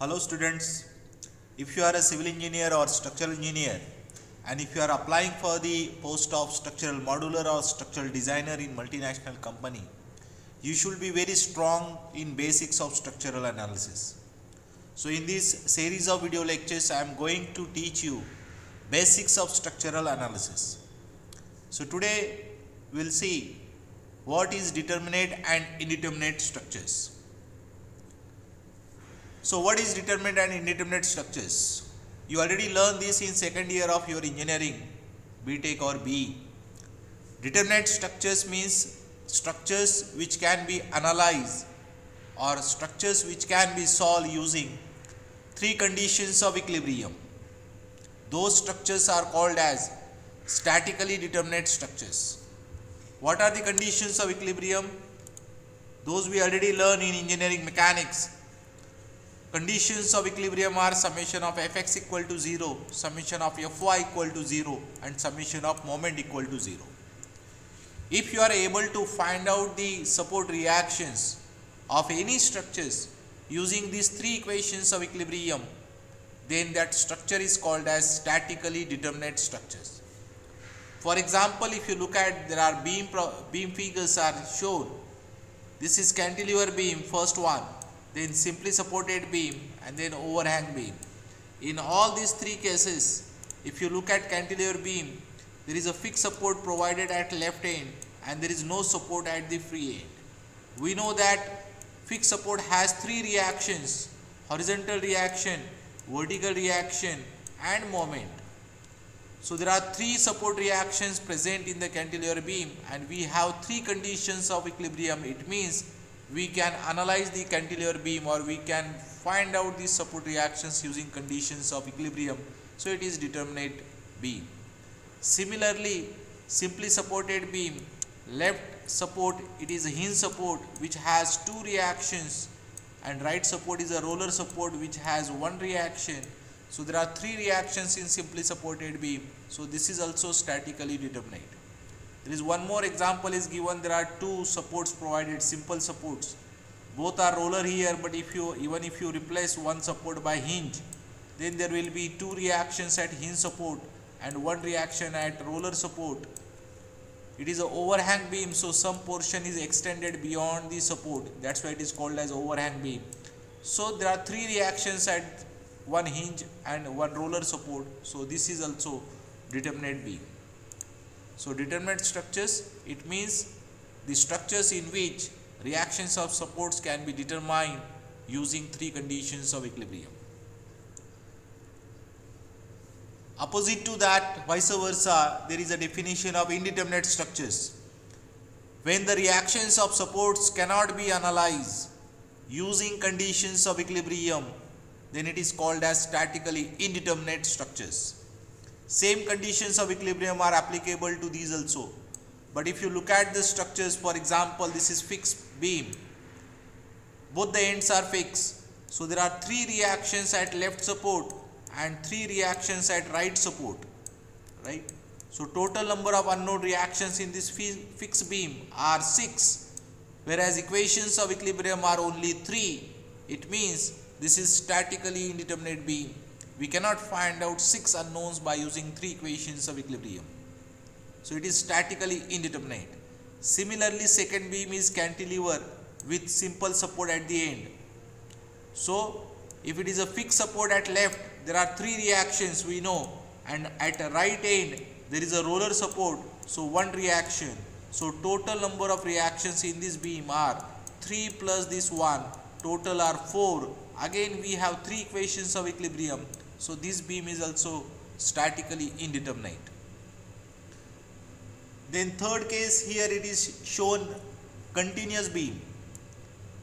Hello students, if you are a civil engineer or structural engineer and if you are applying for the post of structural modeler or structural designer in multinational company, you should be very strong in basics of structural analysis. So in this series of video lectures, I am going to teach you basics of structural analysis. So today we will see what is determinate and indeterminate structures. So what is determinate and indeterminate structures? You already learned this in second year of your engineering, BTech or BE. Determinate structures means structures which can be analyzed or structures which can be solved using three conditions of equilibrium. Those structures are called as statically determinate structures. What are the conditions of equilibrium? Those we already learn in engineering mechanics Conditions of equilibrium are summation of fx equal to 0, summation of fy equal to 0 and summation of moment equal to 0. If you are able to find out the support reactions of any structures using these three equations of equilibrium, then that structure is called as statically determinate structures. For example, if you look at there are beam, beam figures are shown. This is cantilever beam, first one then simply supported beam and then overhang beam. In all these three cases, if you look at cantilever beam, there is a fixed support provided at left end and there is no support at the free end. We know that fixed support has three reactions, horizontal reaction, vertical reaction and moment. So there are three support reactions present in the cantilever beam and we have three conditions of equilibrium. It means we can analyze the cantilever beam or we can find out the support reactions using conditions of equilibrium. So it is determinate beam. Similarly, simply supported beam, left support it is a hinge support which has two reactions and right support is a roller support which has one reaction. So there are three reactions in simply supported beam. So this is also statically determinate. There is one more example is given. There are two supports provided, simple supports. Both are roller here, but if you even if you replace one support by hinge, then there will be two reactions at hinge support and one reaction at roller support. It is a overhang beam, so some portion is extended beyond the support. That's why it is called as overhang beam. So there are three reactions at one hinge and one roller support. So this is also determinate beam. So determinate structures, it means the structures in which reactions of supports can be determined using three conditions of equilibrium. Opposite to that, vice versa, there is a definition of indeterminate structures. When the reactions of supports cannot be analyzed using conditions of equilibrium, then it is called as statically indeterminate structures. Same conditions of equilibrium are applicable to these also. But if you look at the structures, for example, this is fixed beam. Both the ends are fixed. So there are three reactions at left support and three reactions at right support. Right? So total number of unknown reactions in this fixed beam are 6 whereas equations of equilibrium are only 3. It means this is statically indeterminate beam we cannot find out six unknowns by using three equations of equilibrium. So it is statically indeterminate. Similarly, second beam is cantilever with simple support at the end. So if it is a fixed support at left, there are three reactions we know and at right end there is a roller support. So one reaction. So total number of reactions in this beam are 3 plus this 1. Total are 4. Again we have three equations of equilibrium. So this beam is also statically indeterminate. Then third case here it is shown continuous beam.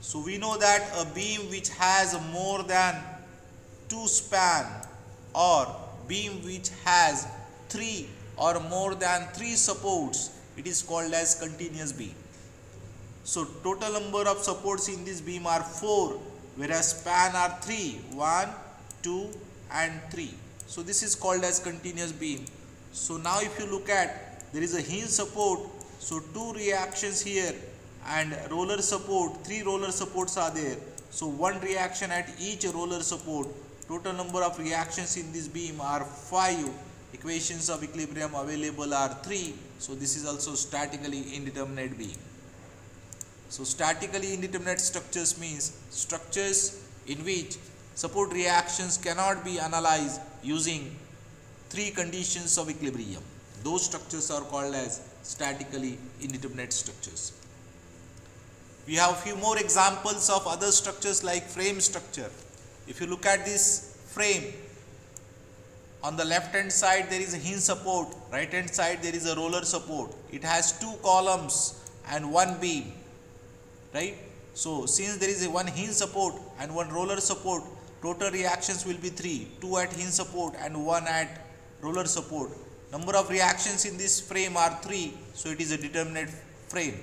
So we know that a beam which has more than two span or beam which has three or more than three supports it is called as continuous beam. So total number of supports in this beam are 4 whereas span are 3 1 2 and 3. So this is called as continuous beam. So now if you look at there is a hinge support. So two reactions here and roller support, three roller supports are there. So one reaction at each roller support. Total number of reactions in this beam are 5. Equations of equilibrium available are 3. So this is also statically indeterminate beam. So statically indeterminate structures means structures in which support reactions cannot be analyzed using three conditions of equilibrium. Those structures are called as statically indeterminate structures. We have few more examples of other structures like frame structure. If you look at this frame, on the left hand side there is a hinge support, right hand side there is a roller support. It has two columns and one beam, right? So since there is a one hinge support and one roller support, total reactions will be 3, 2 at hinge support and 1 at roller support. Number of reactions in this frame are 3, so it is a determinate frame.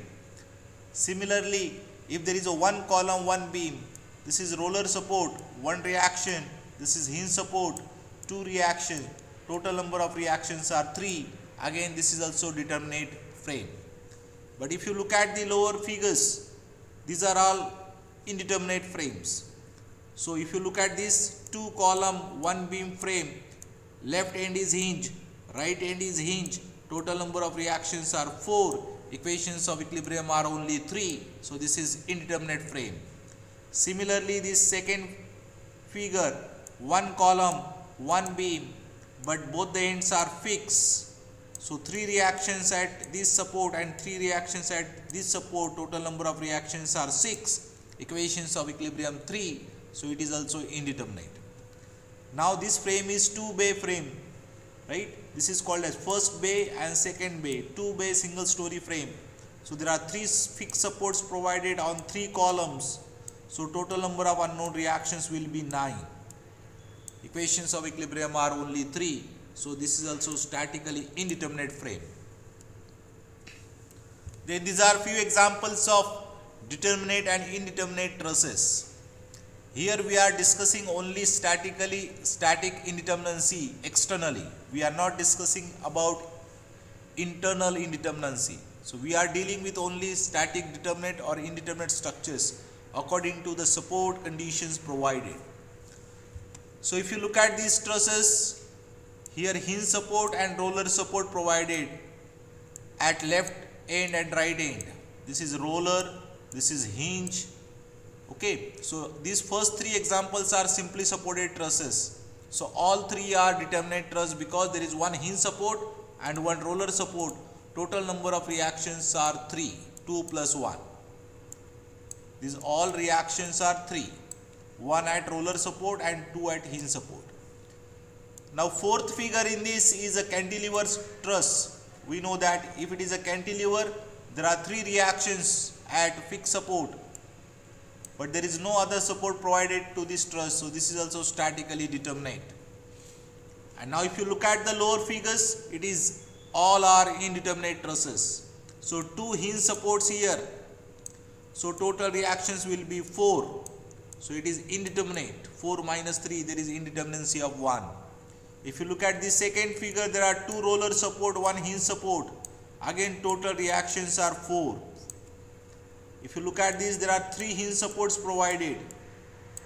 Similarly, if there is a one column, one beam, this is roller support, one reaction, this is hinge support, two reactions, total number of reactions are 3, again this is also determinate frame. But if you look at the lower figures, these are all indeterminate frames. So if you look at this two column, one beam frame, left end is hinge, right end is hinge, total number of reactions are 4, equations of equilibrium are only 3 so this is indeterminate frame. Similarly this second figure one column one beam but both the ends are fixed. So three reactions at this support and three reactions at this support total number of reactions are 6 equations of equilibrium 3 so it is also indeterminate now this frame is two bay frame right this is called as first bay and second bay, two bay single story frame. So there are three fixed supports provided on three columns. So total number of unknown reactions will be 9. Equations of equilibrium are only 3. So this is also statically indeterminate frame. Then these are few examples of determinate and indeterminate trusses. Here we are discussing only statically static indeterminacy externally. We are not discussing about internal indeterminacy. So we are dealing with only static determinate or indeterminate structures according to the support conditions provided. So if you look at these trusses, here hinge support and roller support provided at left end and right end. This is roller, this is hinge, okay so these first three examples are simply supported trusses. So all three are determinate truss because there is one hinge support and one roller support. Total number of reactions are 3 2 plus 1 these all reactions are 3 one at roller support and two at hinge support. Now fourth figure in this is a cantilever truss. We know that if it is a cantilever there are three reactions at fixed support but there is no other support provided to this truss so this is also statically determinate. And now if you look at the lower figures it is all are indeterminate trusses. So two hinge supports here. So total reactions will be 4 so it is indeterminate. 4 minus 3 there is indeterminacy of 1 if you look at the second figure there are two roller support one hinge support. Again total reactions are 4 if you look at this, there are three hinge supports provided.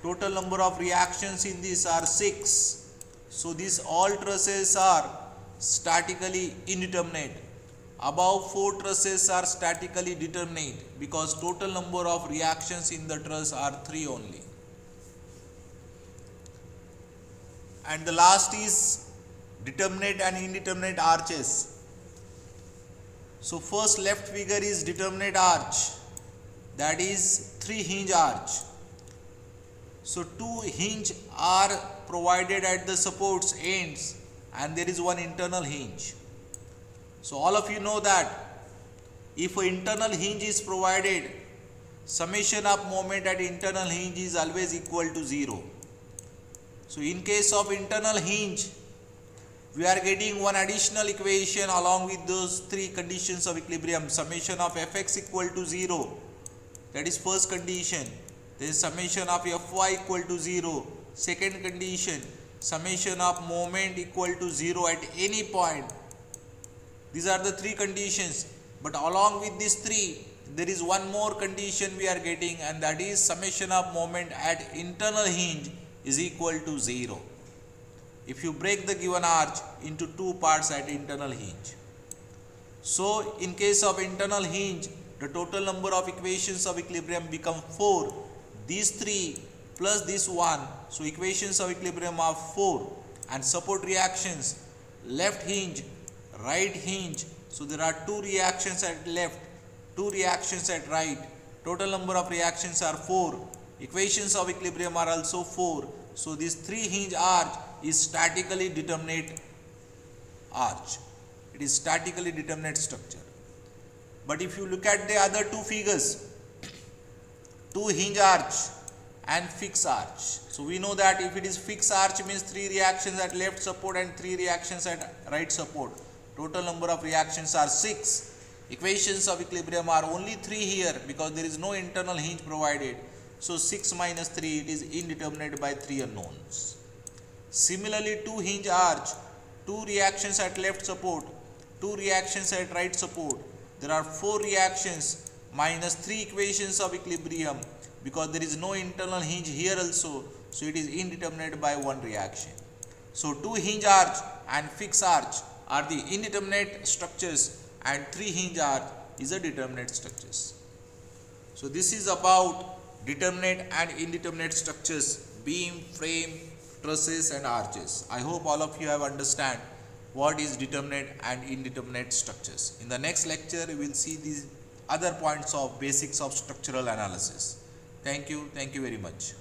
Total number of reactions in this are 6. So these all trusses are statically indeterminate. Above 4 trusses are statically determinate because total number of reactions in the truss are 3 only. And the last is determinate and indeterminate arches. So first left figure is determinate arch that is 3 hinge arch. So two hinge are provided at the supports ends and there is one internal hinge. So all of you know that if an internal hinge is provided, summation of moment at internal hinge is always equal to 0. So in case of internal hinge, we are getting one additional equation along with those three conditions of equilibrium, summation of fx equal to 0 that is first condition. Then summation of fy equal to 0 second condition summation of moment equal to 0 at any point. These are the three conditions. But along with these three there is one more condition we are getting and that is summation of moment at internal hinge is equal to 0 if you break the given arch into two parts at internal hinge. So in case of internal hinge the total number of equations of equilibrium become 4 these 3 plus this 1 so equations of equilibrium are 4 and support reactions left hinge right hinge. So there are two reactions at left two reactions at right. Total number of reactions are 4 equations of equilibrium are also 4 so this three hinge arch is statically determinate arch. It is statically determinate structure but if you look at the other two figures two hinge arch and fixed arch. So we know that if it is fixed arch means three reactions at left support and three reactions at right support. Total number of reactions are six. Equations of equilibrium are only three here because there is no internal hinge provided. So 6 minus 3 it is indeterminate by 3 unknowns. Similarly two hinge arch, two reactions at left support, two reactions at right support. There are four reactions minus three equations of equilibrium because there is no internal hinge here also so it is indeterminate by one reaction. So two hinge arch and fixed arch are the indeterminate structures and three hinge arch is a determinate structures. So this is about determinate and indeterminate structures beam, frame, trusses and arches. I hope all of you have understand what is determinate and indeterminate structures. In the next lecture we will see these other points of basics of structural analysis. Thank you. Thank you very much.